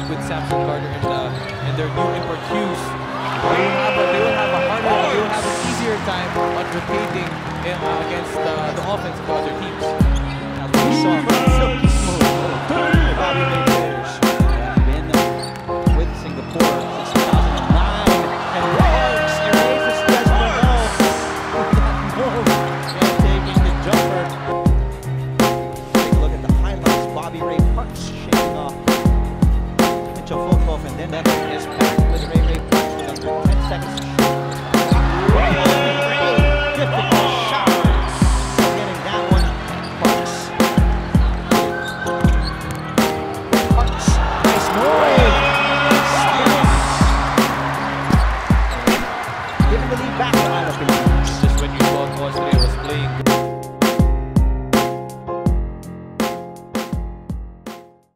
like with Samson Carter and, uh, and their new import Hughes, they will have a, they will have a harder, they will have an easier time on rotating uh, against uh, the offense of other teams. We saw silky smooth. Bobby with Singapore since 2009 and Desmond taking the jumper. Take a look at the highlights. Bobby Ray Parks and then that hook is packed with Ray Ray Parks with under 10 seconds to shoot. Ray Ray, shot. Getting that one, nice move. The lead back. Just when you thought was